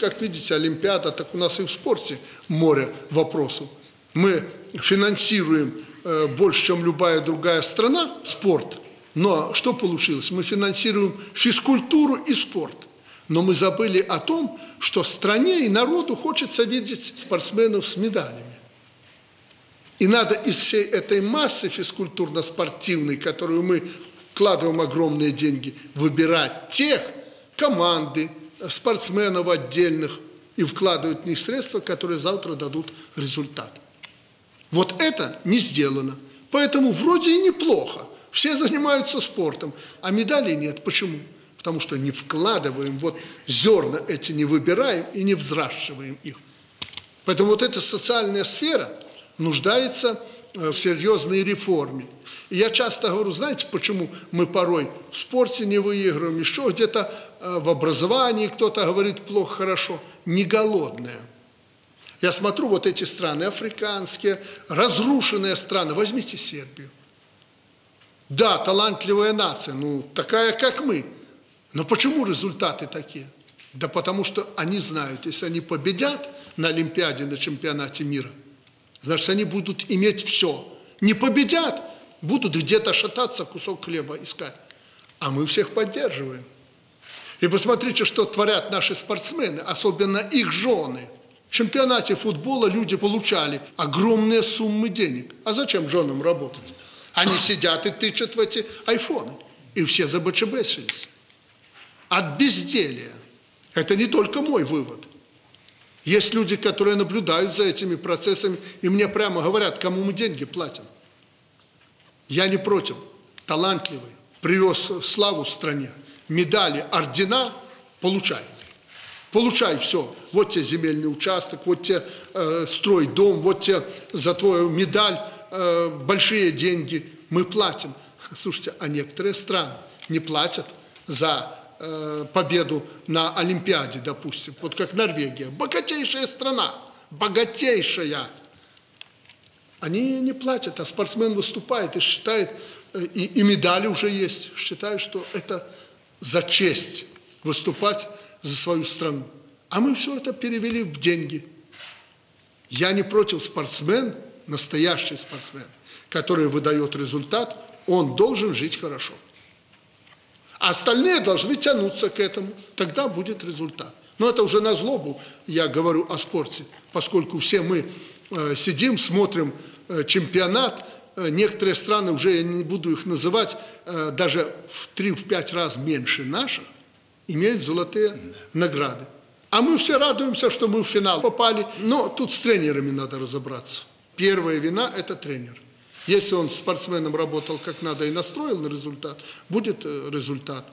Как видите, Олимпиада, так у нас и в спорте море вопросов. Мы финансируем э, больше, чем любая другая страна, спорт. Но что получилось? Мы финансируем физкультуру и спорт. Но мы забыли о том, что стране и народу хочется видеть спортсменов с медалями. И надо из всей этой массы физкультурно-спортивной, которую мы вкладываем огромные деньги, выбирать тех команды, спортсменов отдельных и вкладывать в них средства, которые завтра дадут результат. Вот это не сделано. Поэтому вроде и неплохо. Все занимаются спортом, а медалей нет. Почему? Потому что не вкладываем, вот зерна эти не выбираем и не взращиваем их. Поэтому вот эта социальная сфера нуждается э, в серьезной реформе. И я часто говорю, знаете, почему мы порой в спорте не выигрываем, еще где-то в образовании кто-то говорит плохо, хорошо. Не голодные. Я смотрю вот эти страны, африканские, разрушенные страны. Возьмите Сербию. Да, талантливая нация, ну, такая, как мы. Но почему результаты такие? Да потому что они знают, если они победят на Олимпиаде, на чемпионате мира, значит, они будут иметь все. Не победят, будут где-то шататься, кусок хлеба искать. А мы всех поддерживаем. И посмотрите, что творят наши спортсмены, особенно их жены. В чемпионате футбола люди получали огромные суммы денег. А зачем женам работать? Они сидят и тычат в эти айфоны. И все забочебесились. От безделия. Это не только мой вывод. Есть люди, которые наблюдают за этими процессами, и мне прямо говорят, кому мы деньги платим. Я не против. Талантливый, привез славу стране, медали, ордена, получай. Получай все. Вот тебе земельный участок, вот тебе э, строй дом, вот тебе за твою медаль э, большие деньги. Мы платим. Слушайте, а некоторые страны не платят за победу на Олимпиаде, допустим. Вот как Норвегия. Богатейшая страна. Богатейшая они не платят, а спортсмен выступает и считает, э, и, и медали уже есть, считает, что это за честь выступать за свою страну. А мы все это перевели в деньги. Я не против спортсмен, настоящий спортсмен, который выдает результат, он должен жить хорошо. А остальные должны тянуться к этому, тогда будет результат. Но это уже на злобу я говорю о спорте, поскольку все мы э, сидим, смотрим Э, чемпионат, э, некоторые страны, уже я не буду их называть, э, даже в 3-5 раз меньше наших, имеют золотые награды. А мы все радуемся, что мы в финал попали. Но тут с тренерами надо разобраться. Первая вина – это тренер. Если он спортсменом работал как надо и настроил на результат, будет результат.